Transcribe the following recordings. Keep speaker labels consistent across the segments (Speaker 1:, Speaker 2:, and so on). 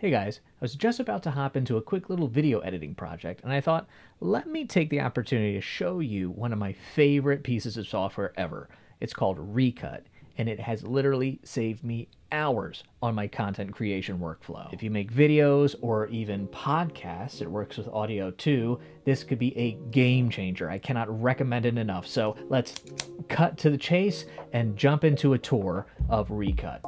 Speaker 1: Hey guys, I was just about to hop into a quick little video editing project, and I thought, let me take the opportunity to show you one of my favorite pieces of software ever. It's called Recut, and it has literally saved me hours on my content creation workflow. If you make videos or even podcasts, it works with audio too, this could be a game changer. I cannot recommend it enough. So let's cut to the chase and jump into a tour of Recut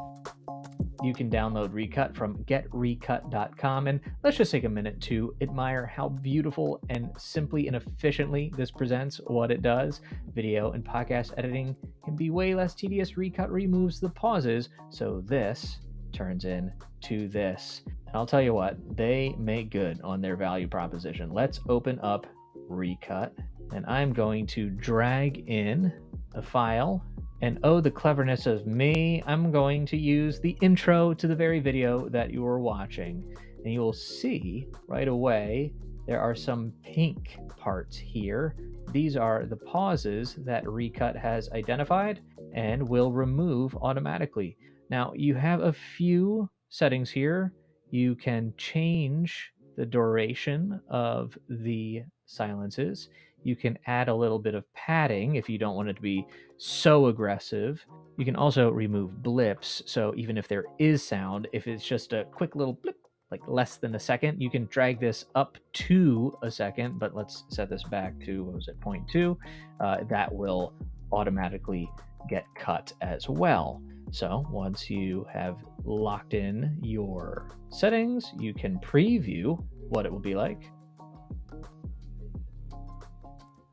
Speaker 1: you can download Recut from getrecut.com. And let's just take a minute to admire how beautiful and simply and efficiently this presents what it does. Video and podcast editing can be way less tedious. Recut removes the pauses, so this turns into this. And I'll tell you what, they make good on their value proposition. Let's open up Recut, and I'm going to drag in a file and oh, the cleverness of me, I'm going to use the intro to the very video that you are watching. And you will see right away there are some pink parts here. These are the pauses that Recut has identified and will remove automatically. Now, you have a few settings here. You can change the duration of the silences. You can add a little bit of padding if you don't want it to be so aggressive. You can also remove blips. So even if there is sound, if it's just a quick little blip, like less than a second, you can drag this up to a second, but let's set this back to, what was it, 0.2. Uh, that will automatically get cut as well. So once you have locked in your settings, you can preview what it will be like.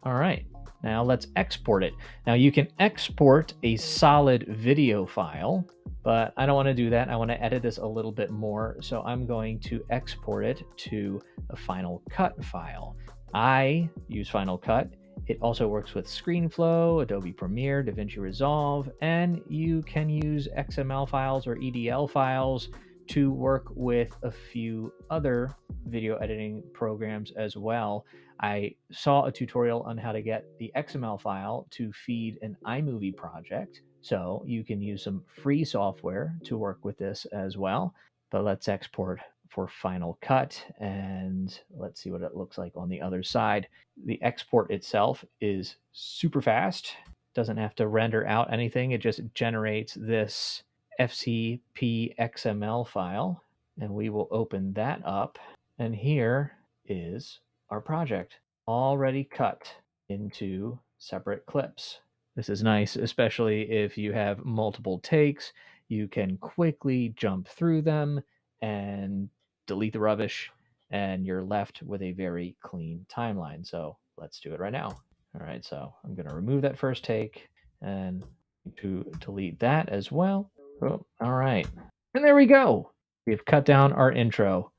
Speaker 1: All right, now let's export it. Now you can export a solid video file, but I don't want to do that. I want to edit this a little bit more. So I'm going to export it to a Final Cut file. I use Final Cut. It also works with ScreenFlow, Adobe Premiere, DaVinci Resolve, and you can use XML files or EDL files to work with a few other video editing programs as well. I saw a tutorial on how to get the XML file to feed an iMovie project. So you can use some free software to work with this as well. But let's export for Final Cut and let's see what it looks like on the other side. The export itself is super fast, doesn't have to render out anything. It just generates this FCP XML file and we will open that up. And here is our project already cut into separate clips. This is nice, especially if you have multiple takes. You can quickly jump through them and delete the rubbish, and you're left with a very clean timeline. So let's do it right now. All right, so I'm going to remove that first take and to delete that as well. Oh, all right. And there we go. We've cut down our intro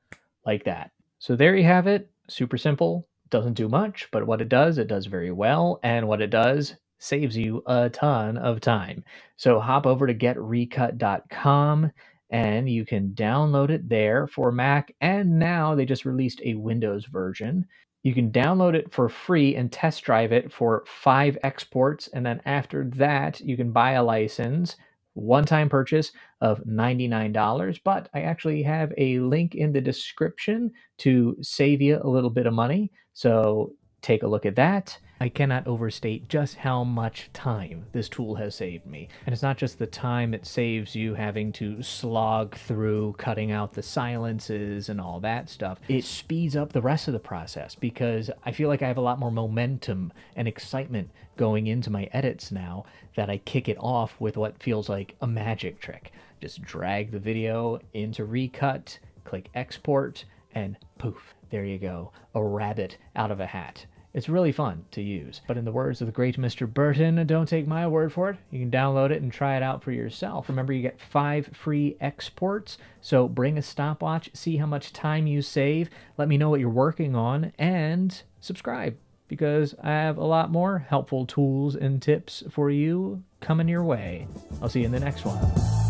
Speaker 1: like that. So there you have it. Super simple. Doesn't do much, but what it does, it does very well. And what it does saves you a ton of time. So hop over to getrecut.com and you can download it there for Mac. And now they just released a Windows version. You can download it for free and test drive it for five exports. And then after that, you can buy a license one time purchase of $99, but I actually have a link in the description to save you a little bit of money. So take a look at that. I cannot overstate just how much time this tool has saved me. And it's not just the time it saves you having to slog through cutting out the silences and all that stuff. It speeds up the rest of the process because I feel like I have a lot more momentum and excitement going into my edits now that I kick it off with what feels like a magic trick. Just drag the video into Recut, click export, and poof, there you go, a rabbit out of a hat. It's really fun to use. But in the words of the great Mr. Burton, don't take my word for it. You can download it and try it out for yourself. Remember, you get five free exports. So bring a stopwatch, see how much time you save. Let me know what you're working on, and subscribe because I have a lot more helpful tools and tips for you coming your way. I'll see you in the next one.